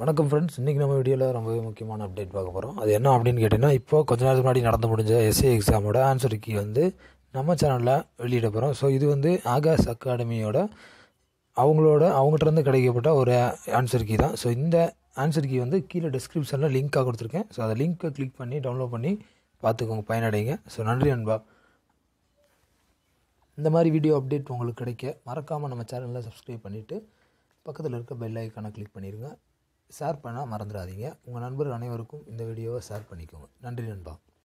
வணக்கம் ஃப்ரெண்ட்ஸ் இன்றைக்கி நம்ம வீடியோவில் ரொம்பவே முக்கியமான அப்டேட் பார்க்க போகிறோம் அது என்ன அப்படின்னு கேட்டிங்கன்னா இப்போ கொஞ்ச நேரத்துக்கு முன்னாடி நடந்து முடிஞ்ச எஸ்ஏ எக்ஸாமோட ஆன்சர் கீ வந்து நம்ம சேனலில் வெளியிட போகிறோம் ஸோ இது வந்து ஆகாஷ் அகாடமியோட அவங்களோட அவங்ககிட்டருந்து கிடைக்கப்பட்ட ஒரு ஆன்சர் கீ தான். ஸோ இந்த ஆன்சர் கீ வந்து கீழே டிஸ்கிரிப்ஷனில் லிங்க்காக கொடுத்துருக்கேன். ஸோ அதை லிங்க்கை கிளிக் பண்ணி டவுன்லோட் பண்ணி பார்த்துக்கோங்க பயனடைங்க. ஸோ நன்றி அன்பா இந்த மாதிரி வீடியோ அப்டேட் உங்களுக்கு கிடைக்க மறக்காமல் நம்ம சேனலில் சப்ஸ்கிரைப் பண்ணிவிட்டு பக்கத்தில் இருக்க பெல் ஐக்கானை கிளிக் பண்ணிடுங்க ஷேர் பண்ண மறந்துடாதீங்க. உங்கள் நண்பர் அனைவருக்கும் இந்த வீடியோவை ஷேர் பண்ணிக்கோங்க. நன்றி நண்பா.